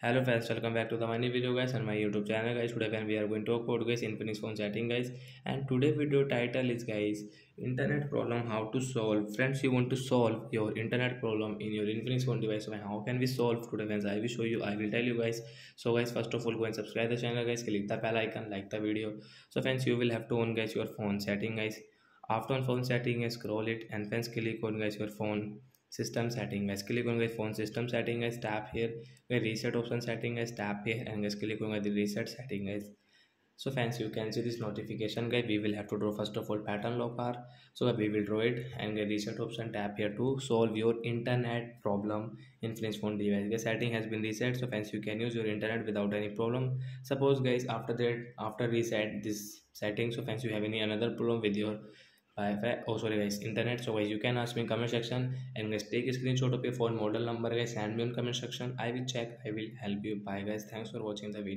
hello friends welcome back to the money video guys on my youtube channel guys today when we are going to talk about guys infinix phone setting guys and today video title is guys internet problem how to solve friends you want to solve your internet problem in your infinix phone device so how can we solve today friends i will show you i will tell you guys so guys first of all go and subscribe the channel guys click the bell icon like the video so friends you will have to on guys your phone setting guys after on phone setting guys, scroll it and friends click on guys your phone system setting guys click on the phone system setting guys tap here The reset option setting guys tap here and guys click on the reset setting guys so fans you can see this notification guys we will have to draw first of all pattern lock bar so we will draw it and the reset option tap here to solve your internet problem in flinch phone device the setting has been reset so fans you can use your internet without any problem suppose guys after that after reset this setting so fans you have any another problem with your Oh, sorry guys, internet. So guys, you can ask me in comment section, and guys, take a screenshot of your phone model number guys, send me on comment section. I will check, I will help you. Bye guys, thanks for watching the video.